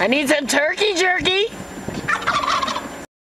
I need some turkey jerky.